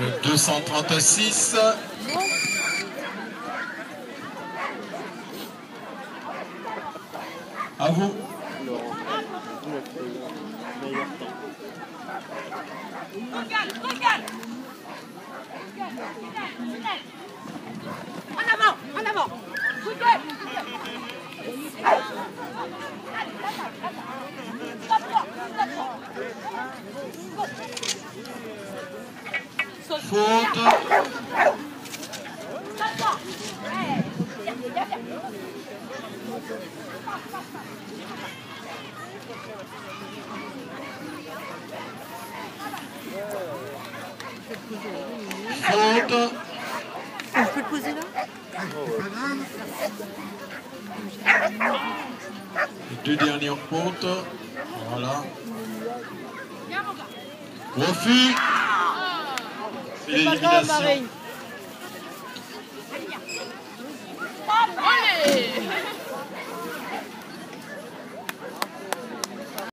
Le 236. À vous. Regarde, regarde Faute. Faute. Je peux le poser là Les deux dernières fautes. Voilà. Refus. C'est pas grave. Marine.